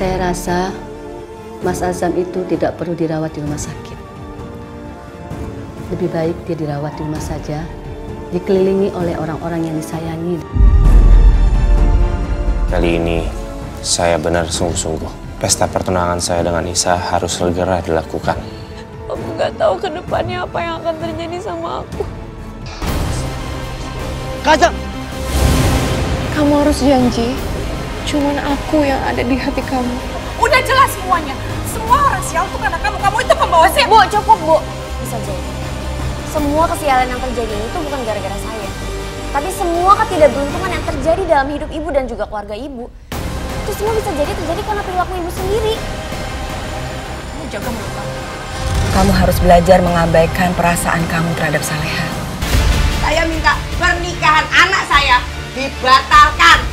Saya rasa Mas Azam itu tidak perlu dirawat di rumah sakit. Lebih baik dia dirawat di rumah saja, dikelilingi oleh orang-orang yang disayangi. Kali ini saya benar sungguh-sungguh. Pesta pertunangan saya dengan Nisa harus segera dilakukan. Aku gak tahu ke depannya apa yang akan terjadi sama aku. Kazam! Kamu harus janji, cuman aku yang ada di hati kamu. Udah jelas semuanya. Semua orang sial tuh karena kamu. Kamu itu pembawa sial. Bu, cukup bu. Bisa jadi. Semua kesialan yang terjadi itu bukan gara-gara saya. Tapi semua ketidakberuntungan yang terjadi dalam hidup ibu dan juga keluarga ibu. Itu semua bisa jadi terjadi karena perilaku ibu sendiri. Kamu jaga mulut kamu. Kamu harus belajar mengabaikan perasaan kamu terhadap Saleha. Saya minta pernikahan anak saya dibatalkan.